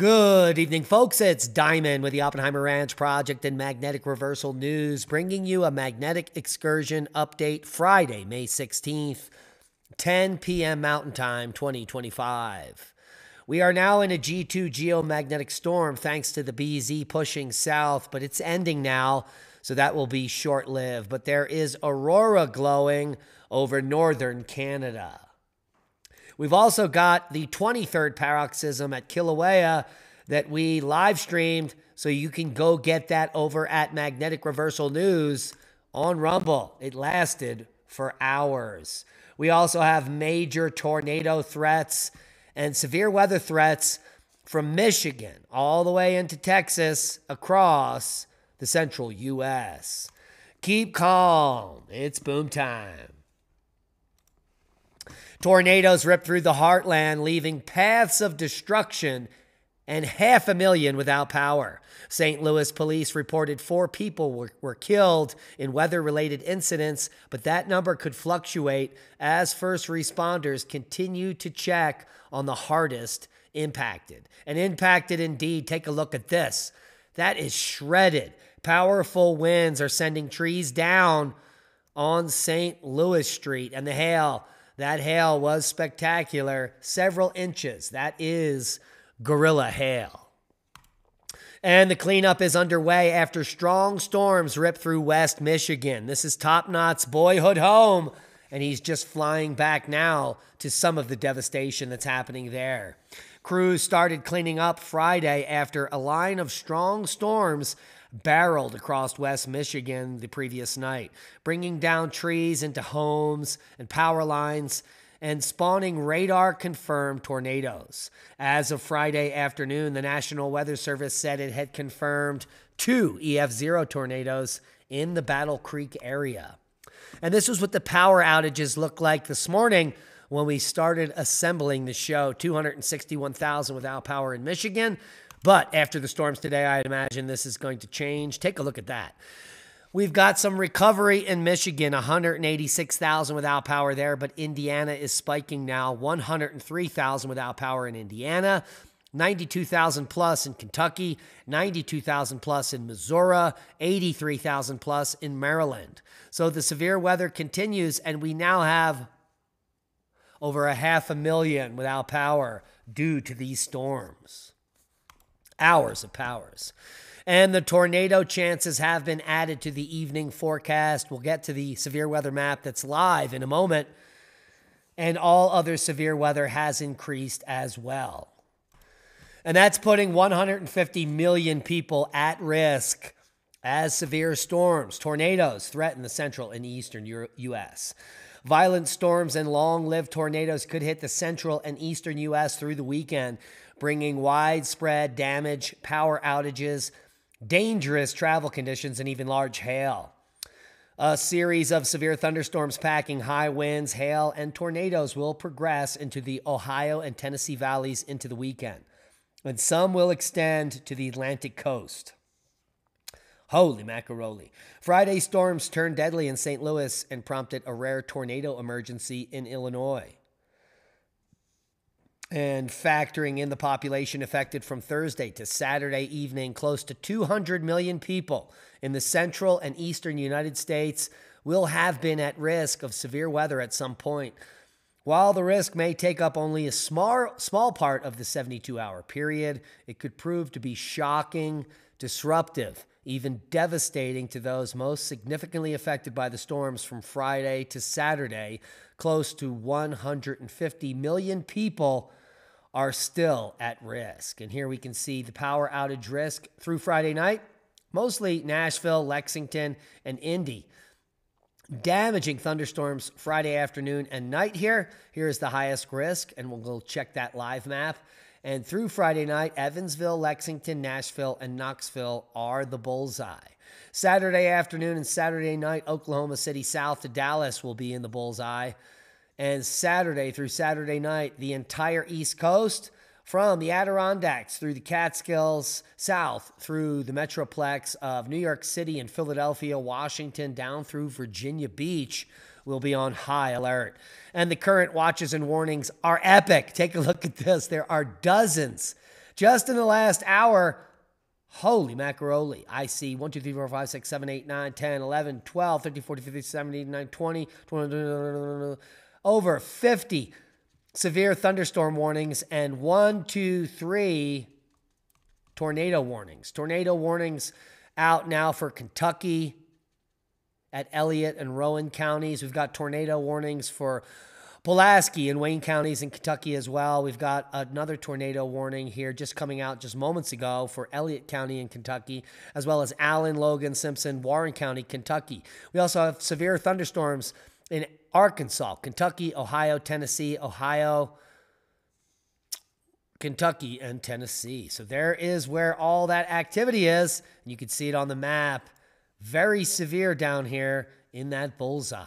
Good evening, folks. It's Diamond with the Oppenheimer Ranch Project and Magnetic Reversal News, bringing you a magnetic excursion update Friday, May 16th, 10 p.m. Mountain Time, 2025. We are now in a G2 geomagnetic storm thanks to the BZ pushing south, but it's ending now, so that will be short lived. But there is aurora glowing over northern Canada. We've also got the 23rd paroxysm at Kilauea that we live streamed, so you can go get that over at Magnetic Reversal News on Rumble. It lasted for hours. We also have major tornado threats and severe weather threats from Michigan all the way into Texas across the central U.S. Keep calm. It's boom time. Tornadoes ripped through the heartland, leaving paths of destruction and half a million without power. St. Louis police reported four people were, were killed in weather related incidents, but that number could fluctuate as first responders continue to check on the hardest impacted. And impacted indeed. Take a look at this. That is shredded. Powerful winds are sending trees down on St. Louis Street, and the hail that hail was spectacular, several inches. That is gorilla hail. And the cleanup is underway after strong storms rip through West Michigan. This is Top Knot's boyhood home, and he's just flying back now to some of the devastation that's happening there. Crews started cleaning up Friday after a line of strong storms barreled across West Michigan the previous night, bringing down trees into homes and power lines and spawning radar confirmed tornadoes. As of Friday afternoon, the National Weather Service said it had confirmed two EF0 tornadoes in the Battle Creek area. And this was what the power outages looked like this morning when we started assembling the show 261,000 without power in Michigan, but after the storms today, I'd imagine this is going to change. Take a look at that. We've got some recovery in Michigan, 186,000 without power there, but Indiana is spiking now, 103,000 without power in Indiana. 92,000 plus in Kentucky, 92,000 plus in Missouri, 83,000 plus in Maryland. So the severe weather continues, and we now have over a half a million without power due to these storms hours of powers. And the tornado chances have been added to the evening forecast. We'll get to the severe weather map that's live in a moment. And all other severe weather has increased as well. And that's putting 150 million people at risk as severe storms, tornadoes threaten the central and eastern U.S. Violent storms and long lived tornadoes could hit the central and eastern U.S. through the weekend, bringing widespread damage, power outages, dangerous travel conditions, and even large hail. A series of severe thunderstorms packing high winds, hail, and tornadoes will progress into the Ohio and Tennessee valleys into the weekend, and some will extend to the Atlantic coast. Holy macaroni. Friday storms turned deadly in St. Louis and prompted a rare tornado emergency in Illinois and factoring in the population affected from Thursday to Saturday evening, close to 200 million people in the central and eastern United States will have been at risk of severe weather at some point. While the risk may take up only a small, small part of the 72 hour period, it could prove to be shocking, disruptive, even devastating to those most significantly affected by the storms from Friday to Saturday. Close to 150 million people are still at risk. And here we can see the power outage risk through Friday night, mostly Nashville, Lexington, and Indy. Damaging thunderstorms Friday afternoon and night here. Here is the highest risk, and we'll go check that live map. And through Friday night, Evansville, Lexington, Nashville, and Knoxville are the bullseye. Saturday afternoon and Saturday night, Oklahoma City south to Dallas will be in the bullseye and Saturday through Saturday night, the entire East Coast from the Adirondacks through the Catskills, south through the Metroplex of New York City and Philadelphia, Washington, down through Virginia Beach will be on high alert. And the current watches and warnings are epic. Take a look at this. There are dozens, Just in the last hour, holy macaroni, I see 1, 2, 3, 4, 5, 6, 7, 8, 9, 10, 11, 12, 13, 14, 15, 17, 18, 19, 20, 20 over 50 severe thunderstorm warnings and one, two, three tornado warnings. Tornado warnings out now for Kentucky at Elliott and Rowan counties. We've got tornado warnings for Pulaski and Wayne counties in Kentucky as well. We've got another tornado warning here just coming out just moments ago for Elliott County in Kentucky, as well as Allen, Logan, Simpson, Warren County, Kentucky. We also have severe thunderstorms in Arkansas, Kentucky, Ohio, Tennessee, Ohio, Kentucky, and Tennessee. So there is where all that activity is. And you can see it on the map. Very severe down here in that bullseye.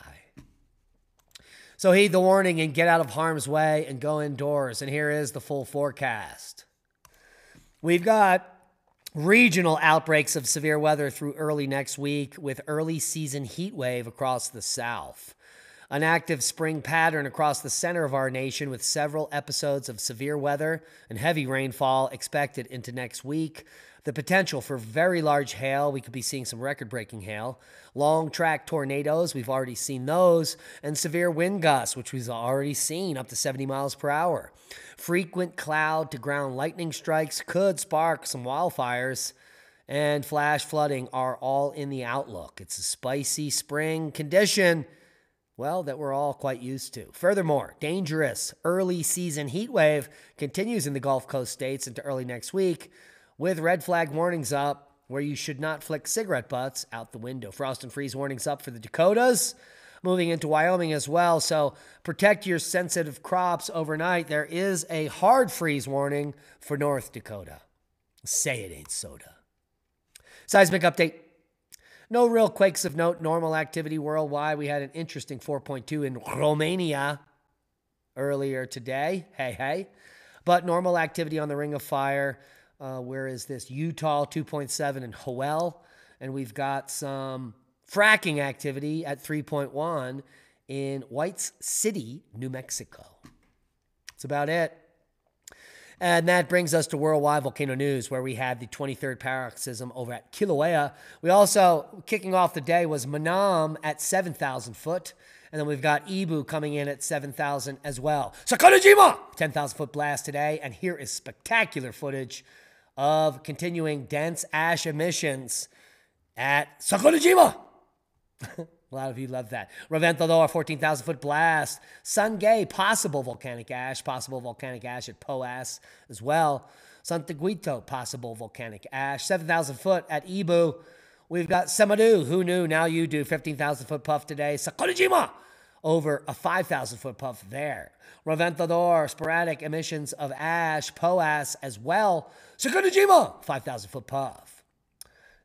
So heed the warning and get out of harm's way and go indoors. And here is the full forecast. We've got regional outbreaks of severe weather through early next week with early season heat wave across the south. An active spring pattern across the center of our nation with several episodes of severe weather and heavy rainfall expected into next week. The potential for very large hail, we could be seeing some record breaking hail. Long track tornadoes, we've already seen those. And severe wind gusts, which we've already seen up to 70 miles per hour. Frequent cloud to ground lightning strikes could spark some wildfires. And flash flooding are all in the outlook. It's a spicy spring condition well, that we're all quite used to. Furthermore, dangerous early season heat wave continues in the Gulf Coast states into early next week with red flag warnings up where you should not flick cigarette butts out the window. Frost and freeze warnings up for the Dakotas, moving into Wyoming as well. So protect your sensitive crops overnight. There is a hard freeze warning for North Dakota. Say it ain't soda. Seismic update. No real quakes of note, normal activity worldwide. We had an interesting 4.2 in Romania earlier today. Hey, hey. But normal activity on the Ring of Fire. Uh, where is this? Utah 2.7 in Howell. And we've got some fracking activity at 3.1 in Whites City, New Mexico. That's about it. And that brings us to worldwide volcano news, where we had the 23rd paroxysm over at Kilauea. We also, kicking off the day, was Manam at 7,000 foot. And then we've got Ibu coming in at 7,000 as well. Sakurajima, 10,000 foot blast today. And here is spectacular footage of continuing dense ash emissions at Sakurajima. A lot of you love that. Reventador, 14,000 foot blast. Sangay, possible volcanic ash, possible volcanic ash at Poas as well. Santiaguito, possible volcanic ash. 7,000 foot at Ibu. We've got Semadu, who knew, now you do. 15,000 foot puff today. Sakurajima, over a 5,000 foot puff there. Reventador, sporadic emissions of ash, Poas as well. Sakurajima, 5,000 foot puff.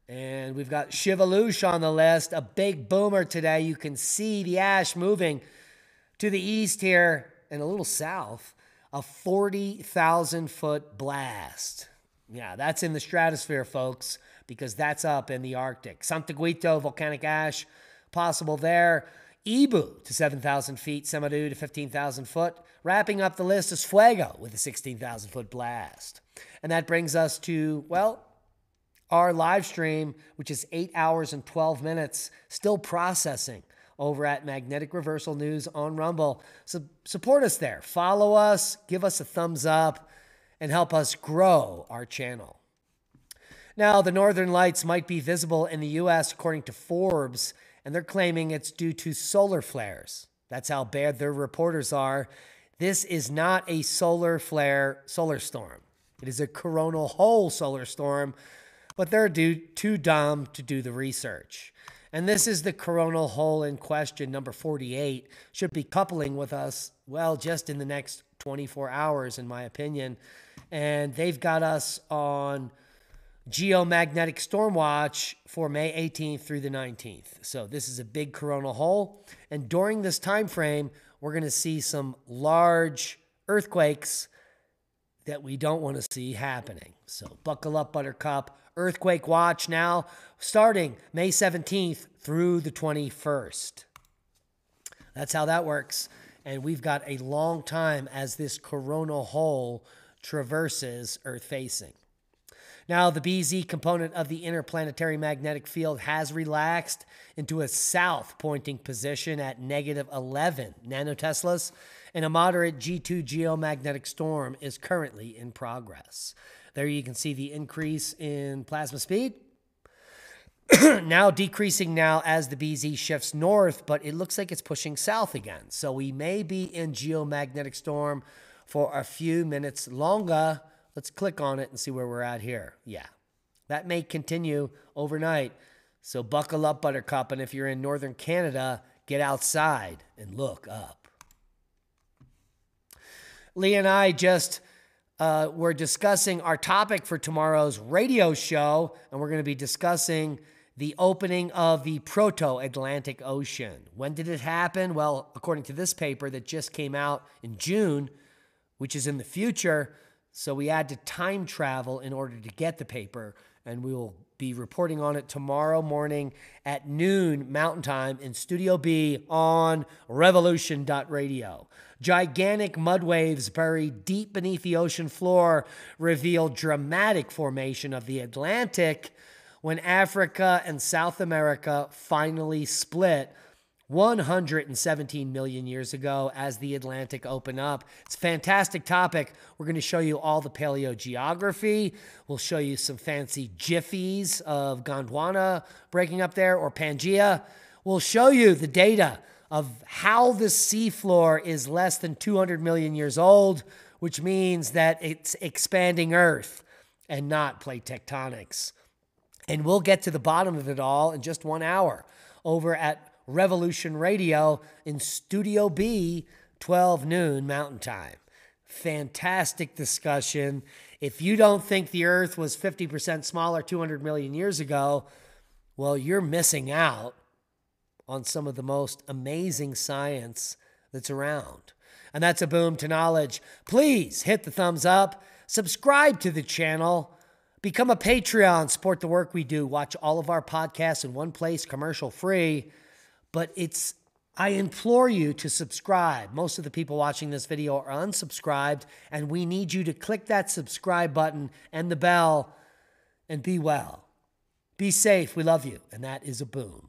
And we've got Shiveluch on the list, a big boomer today. You can see the ash moving to the east here and a little south. A 40,000 foot blast. Yeah, that's in the stratosphere, folks, because that's up in the Arctic. Santiaguito, volcanic ash, possible there. Ibu to 7,000 feet, Semadu to 15,000 foot. Wrapping up the list is Fuego with a 16,000 foot blast. And that brings us to, well, our live stream, which is eight hours and 12 minutes, still processing over at Magnetic Reversal News on Rumble. So support us there. Follow us, give us a thumbs up, and help us grow our channel. Now, the northern lights might be visible in the US according to Forbes, and they're claiming it's due to solar flares. That's how bad their reporters are. This is not a solar flare solar storm. It is a coronal hole solar storm but they're due, too dumb to do the research. And this is the coronal hole in question, number 48, should be coupling with us, well, just in the next 24 hours, in my opinion. And they've got us on geomagnetic storm watch for May 18th through the 19th. So this is a big coronal hole. And during this time frame, we're going to see some large earthquakes that we don't want to see happening. So buckle up, Buttercup. Earthquake watch now starting May 17th through the 21st. That's how that works. And we've got a long time as this coronal hole traverses Earth facing. Now, the BZ component of the interplanetary magnetic field has relaxed into a south pointing position at negative 11 nanoteslas, and a moderate G2 geomagnetic storm is currently in progress. There you can see the increase in plasma speed. now decreasing now as the BZ shifts north, but it looks like it's pushing south again. So we may be in geomagnetic storm for a few minutes longer Let's click on it and see where we're at here. Yeah, that may continue overnight. So buckle up, Buttercup. And if you're in northern Canada, get outside and look up. Lee and I just uh, were discussing our topic for tomorrow's radio show, and we're going to be discussing the opening of the Proto Atlantic Ocean. When did it happen? Well, according to this paper that just came out in June, which is in the future, so we had to time travel in order to get the paper, and we will be reporting on it tomorrow morning at noon Mountain Time in Studio B on Revolution.radio. Gigantic mud waves buried deep beneath the ocean floor reveal dramatic formation of the Atlantic when Africa and South America finally split 117 million years ago as the Atlantic opened up. It's a fantastic topic. We're going to show you all the paleogeography. We'll show you some fancy jiffies of Gondwana breaking up there or Pangea. We'll show you the data of how the seafloor is less than 200 million years old, which means that it's expanding Earth and not plate tectonics. And we'll get to the bottom of it all in just one hour over at Revolution Radio in Studio B, 12 noon Mountain Time. Fantastic discussion. If you don't think the Earth was 50% smaller 200 million years ago, well, you're missing out on some of the most amazing science that's around. And that's a boom to knowledge. Please hit the thumbs up, subscribe to the channel, become a Patreon, support the work we do, watch all of our podcasts in one place, commercial free but it's I implore you to subscribe. Most of the people watching this video are unsubscribed, and we need you to click that subscribe button and the bell and be well. Be safe. We love you. And that is a boom.